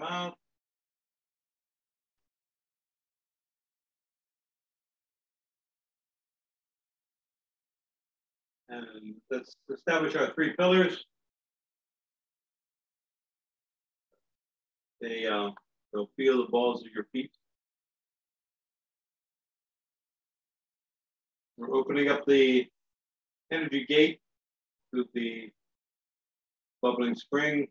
Out. And let's establish our three pillars. They uh, they'll feel the balls of your feet. We're opening up the energy gate to the bubbling spring,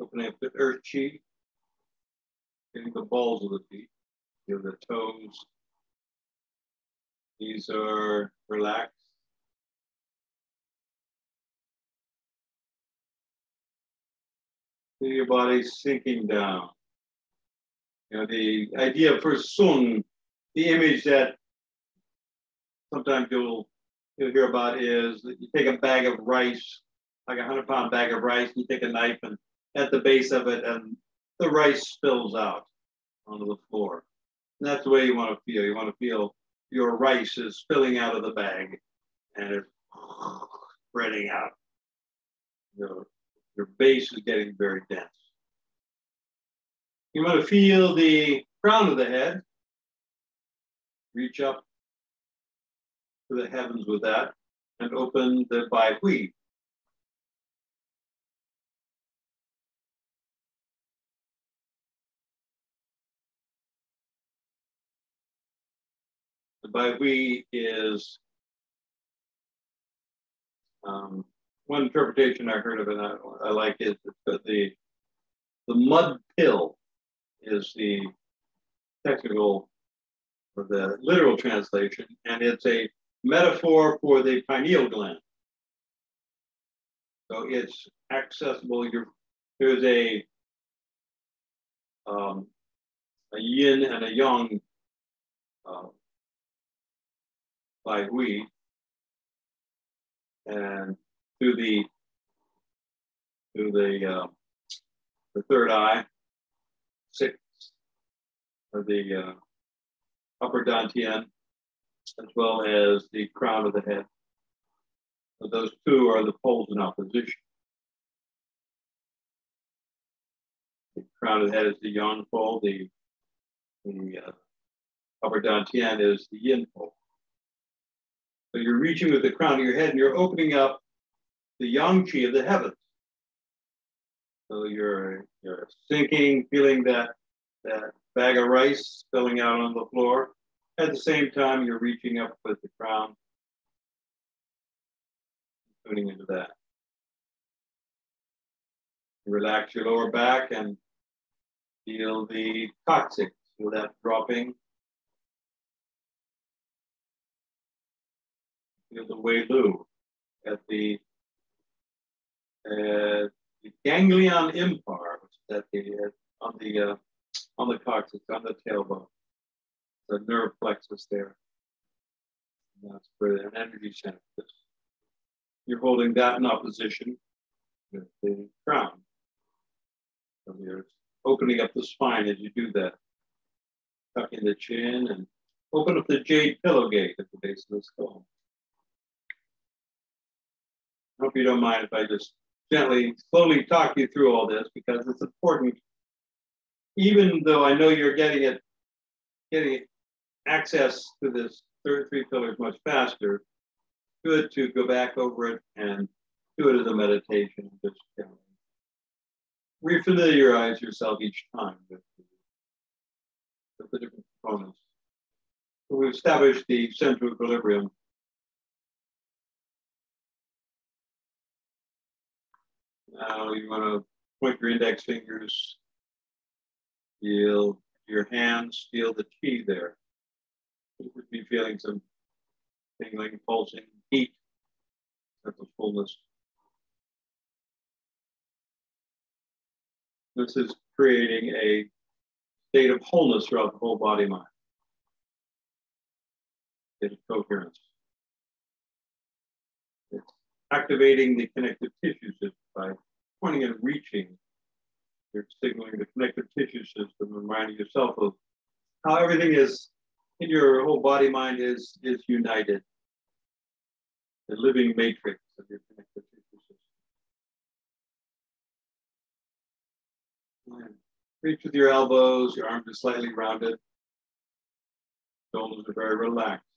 opening up the earth chi, getting the balls of the feet, feel the toes. These are relaxed. Feel your body sinking down. You know, the idea for sun, the image that sometimes you'll you'll hear about is that you take a bag of rice, like a hundred pound bag of rice, and you take a knife and at the base of it, and the rice spills out onto the floor. And that's the way you want to feel. You want to feel your rice is spilling out of the bag and it's spreading out. Your, your base is getting very dense. You want to feel the crown of the head. Reach up to the heavens with that and open the Bai Hui. The we is um, one interpretation I heard of it, I, I like it, but the the mud pill is the technical or the literal translation, and it's a metaphor for the pineal gland. So it's accessible. You're, there's a um, a yin and a yang uh, Bai Hui, and through the through the uh, the third eye, six of the uh, upper dantian, as well as the crown of the head. So those two are the poles in opposition. The crown of the head is the yang pole, the, the uh, upper dantian is the yin pole. So you're reaching with the crown of your head and you're opening up the yang chi of the heavens. So you're you're sinking, feeling that that bag of rice spilling out on the floor. At the same time, you're reaching up with the crown, tuning into that. Relax your lower back and feel the coccyx, that dropping. Feel the Wei Lu at the, uh, the ganglion impar, which is at the, uh, on the, uh, on the coccyx, on the tailbone the nerve plexus there. And that's for an energy center. You're holding that in opposition with the crown. So you're opening up the spine as you do that. Tucking the chin and open up the jade pillow gate at the base of the skull. Hope you don't mind if I just gently, slowly talk you through all this because it's important. Even though I know you're getting it, getting access to this third three pillars much faster, good to go back over it and do it as a meditation. Just you refamiliarize yourself each time with, with the different components. So we've established the central equilibrium. Uh, now you want to point your index fingers, feel your hands, feel the chi there. You would be feeling some tingling, pulsing, heat, sense the fullness. This is creating a state of wholeness throughout the whole body mind. State of coherence. Activating the connective tissue system by pointing and reaching. You're signaling the connective tissue system, reminding yourself of how everything is in your whole body mind is is united. The living matrix of your connective tissue system. Reach with your elbows, your arms are slightly rounded. Shoulders are very relaxed.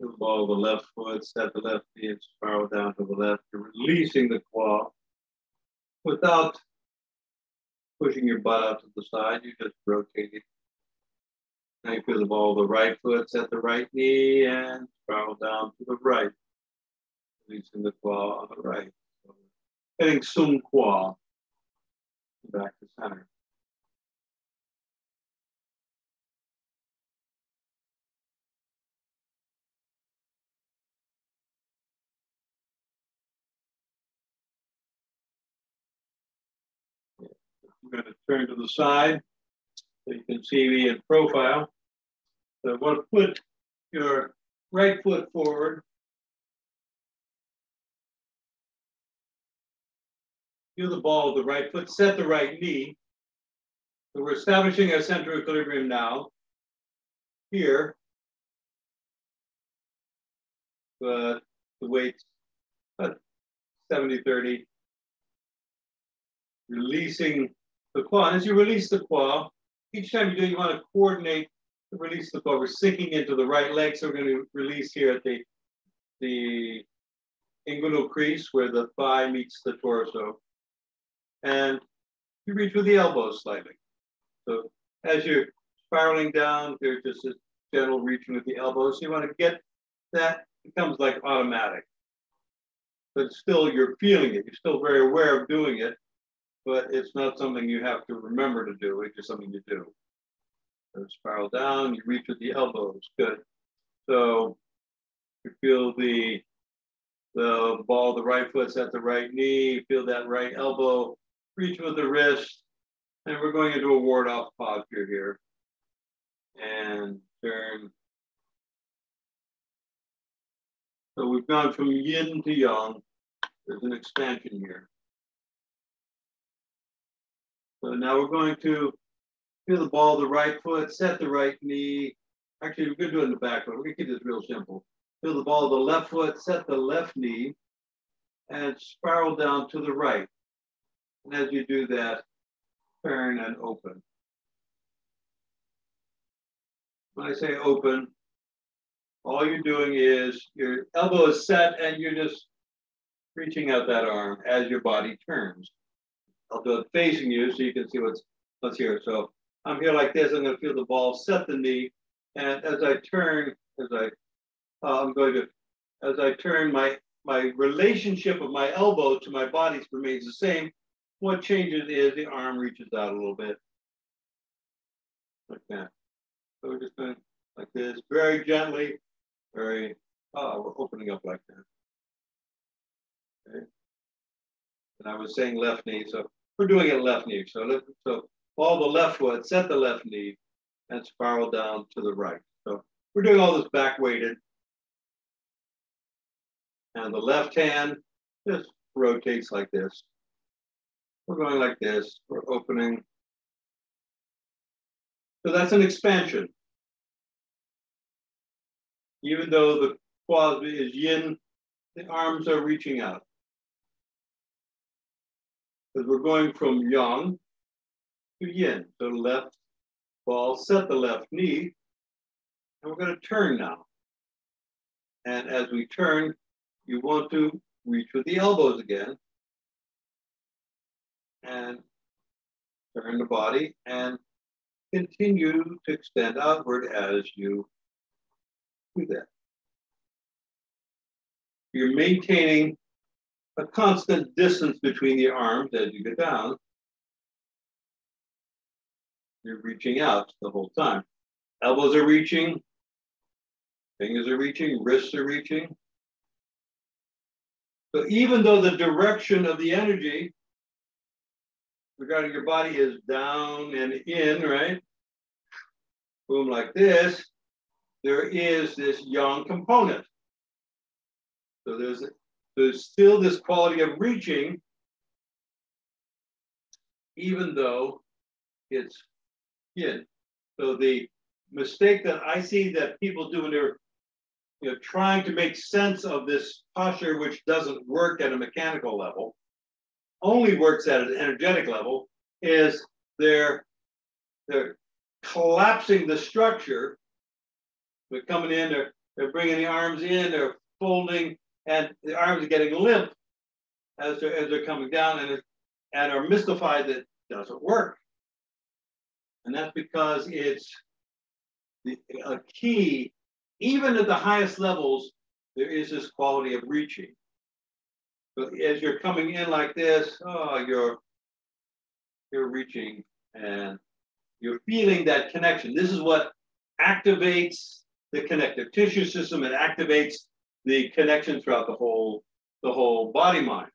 The ball of the left foot, set the left knee and spiral down to the left. You're releasing the kua without pushing your butt out to the side. You just rotate it. Now you feel the ball of the right foot, set the right knee and spiral down to the right. Releasing the kua on the right. So hitting sung kua To the side so you can see me in profile. So I want to put your right foot forward. Feel the ball of the right foot, set the right knee. So we're establishing our center of equilibrium now. Here, but the weight's 70, 30. Releasing the. And as you release the kua, each time you do, you want to coordinate the release of the kua. We're sinking into the right leg, so we're going to release here at the, the inguinal crease where the thigh meets the torso. And you reach with the elbows slightly. So as you're spiraling down, there's just a gentle reaching with the elbows. You want to get that becomes like automatic. But still, you're feeling it. You're still very aware of doing it but it's not something you have to remember to do. It's just something you do. So spiral down, you reach with the elbows, good. So you feel the, the ball, the right foot's at the right knee, feel that right elbow, reach with the wrist, and we're going into a ward off posture here. And turn. So we've gone from yin to yang. There's an expansion here. So now we're going to feel the ball, the right foot, set the right knee. Actually, we're going to do it in the back foot. We're going to keep this real simple. Feel the ball, of the left foot, set the left knee, and spiral down to the right. And as you do that, turn and open. When I say open, all you're doing is your elbow is set and you're just reaching out that arm as your body turns. I'll do it facing you so you can see what's what's here. So I'm here like this. I'm going to feel the ball set the knee, and as I turn, as I uh, I'm going to as I turn my my relationship of my elbow to my body remains the same. What changes is the arm reaches out a little bit, like that. So we're just going like this, very gently, very. Oh, we're opening up like that. Okay. And I was saying left knee, so we're doing it left knee. So, so all the left foot, set the left knee and spiral down to the right. So we're doing all this back weighted. And the left hand just rotates like this. We're going like this, we're opening. So that's an expansion. Even though the quad is yin, the arms are reaching out we're going from yang to yin. So left ball, set the left knee, and we're going to turn now. And as we turn, you want to reach with the elbows again and turn the body and continue to extend outward as you do that. You're maintaining a constant distance between the arms as you go down. You're reaching out the whole time. Elbows are reaching, fingers are reaching, wrists are reaching. So even though the direction of the energy regarding your body is down and in, right? Boom, like this, there is this yang component. So there's there's still this quality of reaching, even though it's yin. So the mistake that I see that people do when they're you know, trying to make sense of this posture, which doesn't work at a mechanical level, only works at an energetic level, is they're they're collapsing the structure. They're coming in, they're, they're bringing the arms in, they're folding, and the arms are getting limp as they're, as they're coming down and, and are mystified that doesn't work. And that's because it's the, a key, even at the highest levels, there is this quality of reaching. So as you're coming in like this, oh, you're you're reaching and you're feeling that connection. This is what activates the connective tissue system. It activates the connection throughout the whole the whole body mind.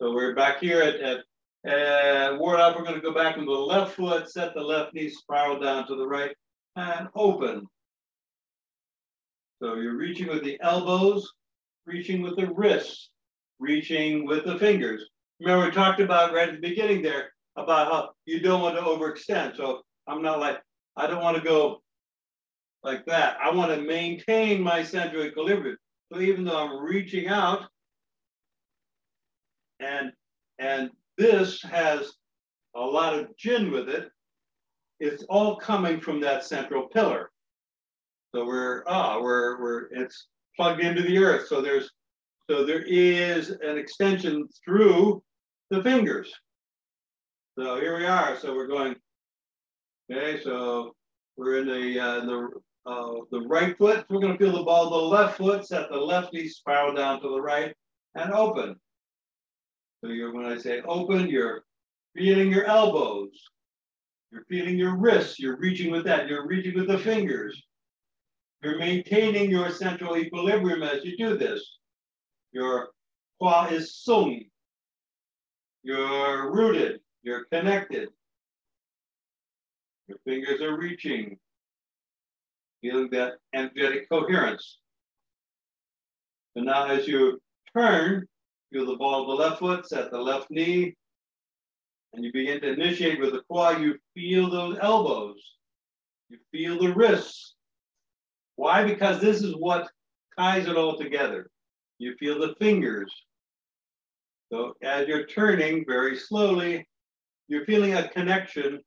So we're back here at, at uh, ward up. We're going to go back into the left foot, set the left knee, spiral down to the right, and open. So you're reaching with the elbows, reaching with the wrists, reaching with the fingers. Remember, we talked about right at the beginning there about how you don't want to overextend. So I'm not like, I don't want to go like that. I want to maintain my central equilibrium. So even though I'm reaching out, and and this has a lot of jin with it, it's all coming from that central pillar. So we're ah, we're we're it's plugged into the earth. So there's so there is an extension through the fingers. So here we are. So we're going, okay, so we're in the, uh, the, uh, the right foot. We're going to feel the ball of the left foot, set the left knee spiral down to the right and open. So you're, when I say open, you're feeling your elbows. You're feeling your wrists. You're reaching with that. You're reaching with the fingers. You're maintaining your central equilibrium as you do this. Your qua is sung. You're rooted. You're connected. Your fingers are reaching, feeling that energetic coherence. And now as you turn, feel the ball of the left foot, set the left knee, and you begin to initiate with the quad, you feel those elbows. You feel the wrists. Why? Because this is what ties it all together. You feel the fingers. So as you're turning very slowly, you're feeling a connection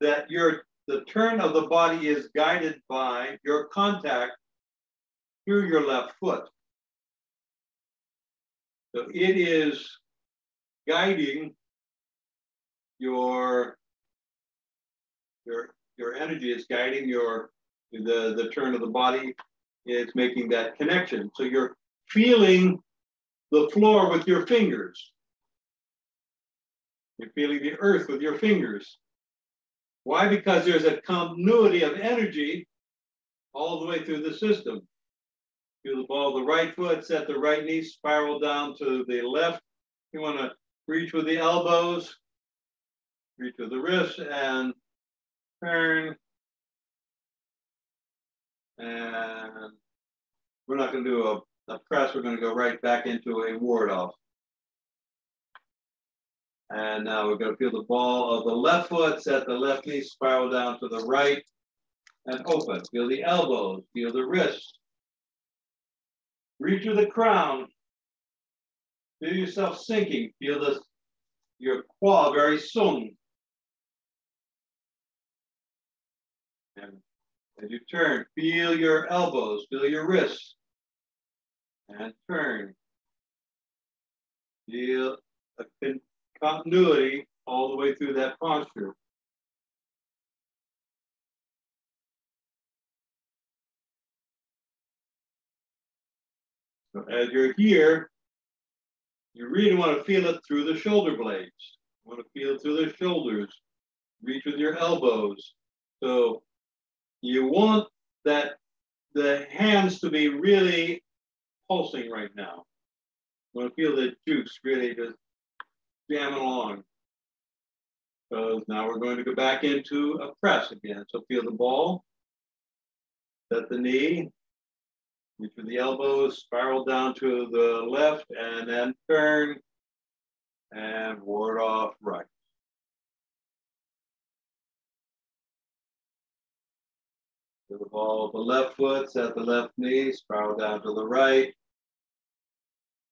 that your the turn of the body is guided by your contact through your left foot. So it is guiding your your your energy is guiding your the the turn of the body it's making that connection so you're feeling the floor with your fingers you're feeling the earth with your fingers. Why? Because there's a continuity of energy all the way through the system. Feel the ball of the right foot, set the right knee, spiral down to the left. You want to reach with the elbows, reach with the wrists, and turn. And we're not going to do a, a press. We're going to go right back into a ward off. And now we're going to feel the ball of the left foot, set the left knee, spiral down to the right, and open. Feel the elbows, feel the wrist. Reach with the crown. Feel yourself sinking. Feel this, your quad very sung. And as you turn, feel your elbows, feel your wrists. And turn. Feel a continuity all the way through that posture. So as you're here, you really want to feel it through the shoulder blades. You want to feel through the shoulders. Reach with your elbows. So you want that the hands to be really pulsing right now. You want to feel the juice really just jamming along. So now we're going to go back into a press again. So feel the ball, set the knee, reach with the elbows, spiral down to the left, and then turn and ward off right. Feel the ball of the left foot, set the left knee, spiral down to the right.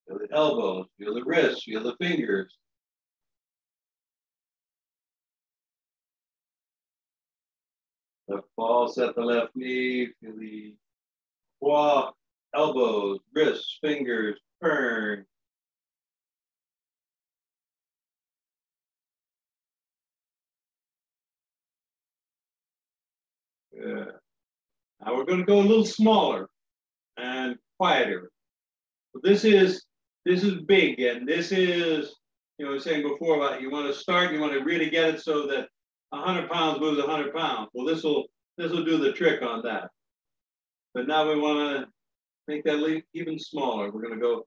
Feel the elbows, feel the wrists, feel the fingers. Left ball, set the left knee, feel the walk, elbows, wrists, fingers, turn. Yeah. Now we're going to go a little smaller and quieter. This is this is big, and this is you know I was saying before about you want to start, you want to really get it so that 100 pounds moves 100 pounds. Well, this will this will do the trick on that. But now we want to make that leap even smaller. We're going to go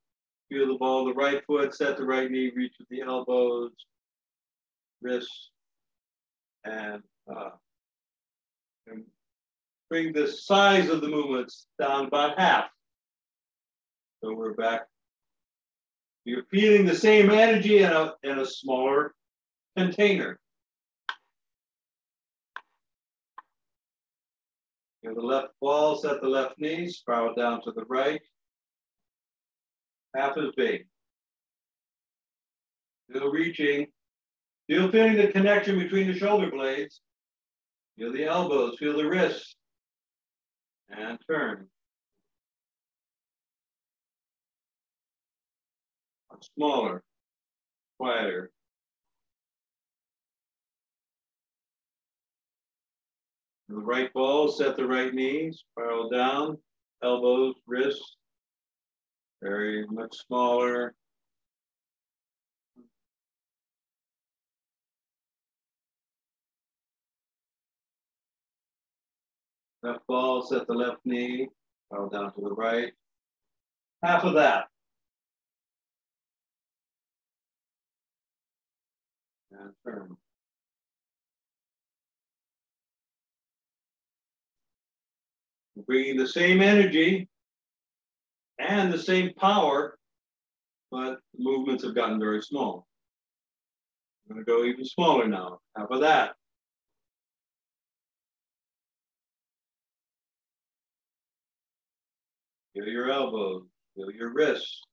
feel the ball, the right foot, set the right knee, reach with the elbows, wrists, and, uh, and bring the size of the movements down about half. So we're back. You're feeling the same energy in a, in a smaller container. Give the left ball, set the left knee, spiral down to the right. Half as big. Still reaching. Still feeling the connection between the shoulder blades. Feel the elbows, feel the wrists. And turn. Smaller, quieter. The right ball, set the right knee, spiral down, elbows, wrists, very much smaller. Left ball, set the left knee, spiral down to the right. Half of that. And turn. Bringing the same energy and the same power, but the movements have gotten very small. I'm going to go even smaller now. How about that? Feel your elbows, feel your wrists.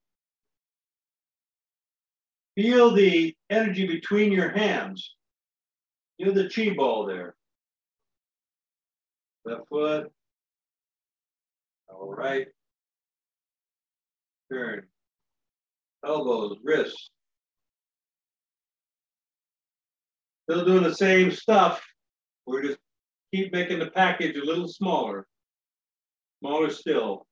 Feel the energy between your hands. Feel the chi ball there. Left foot, all right. Turn. Elbows, wrists. Still doing the same stuff. We're just keep making the package a little smaller. Smaller still.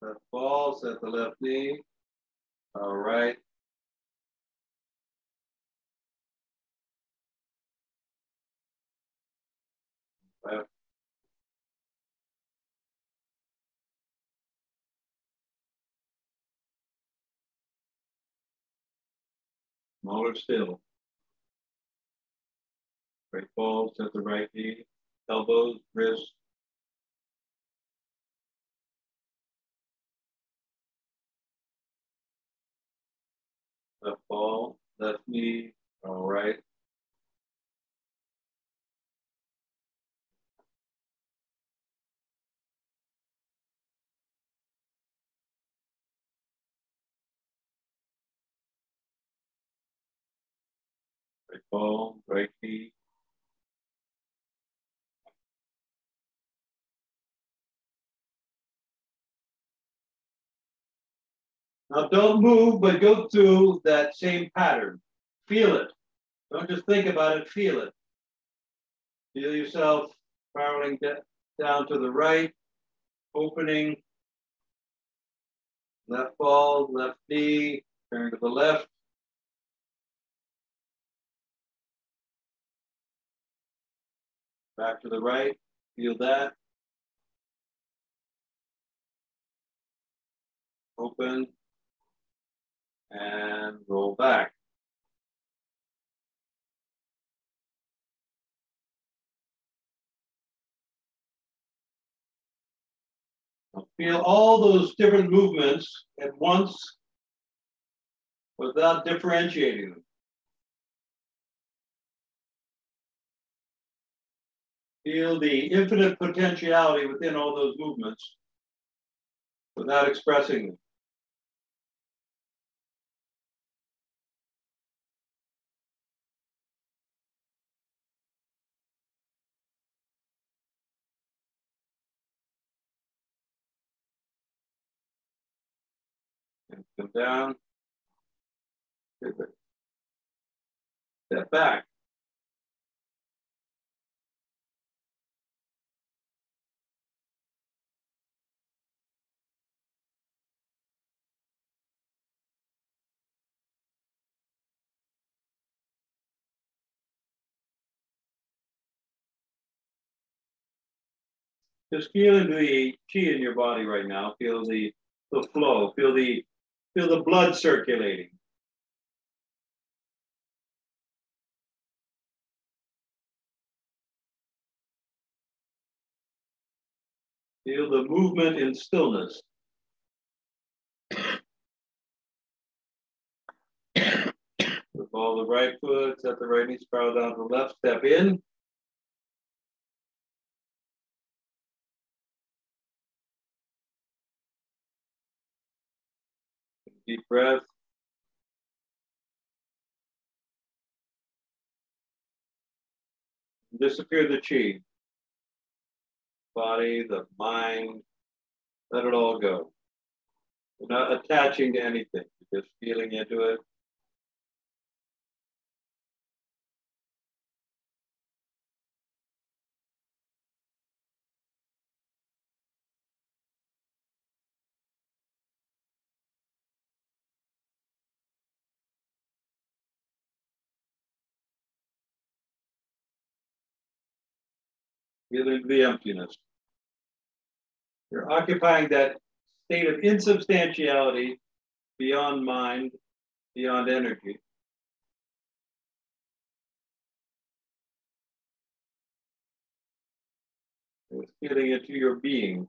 Left ball, set the left knee. All right. Smaller still. Right balls at the right knee, elbows, wrists. Left ball, left knee, all right. Right knee. Now don't move, but go through that same pattern. Feel it. Don't just think about it, feel it. Feel yourself spiraling down to the right, opening, left ball, left knee, turn to the left, Back to the right, feel that. Open and roll back. Feel all those different movements at once without differentiating them. Feel the infinite potentiality within all those movements without expressing them. And come down. Step back. Just feel into the chi in your body right now. Feel the, the flow. Feel the feel the blood circulating. Feel the movement in stillness. With all the right foot, set the right knee spiral down to the left, step in. Deep breath. Disappear the chi. Body, the mind, let it all go. You're not attaching to anything, you're just feeling into it. Feeling the emptiness. You're occupying that state of insubstantiality beyond mind, beyond energy. It's feeling into your being.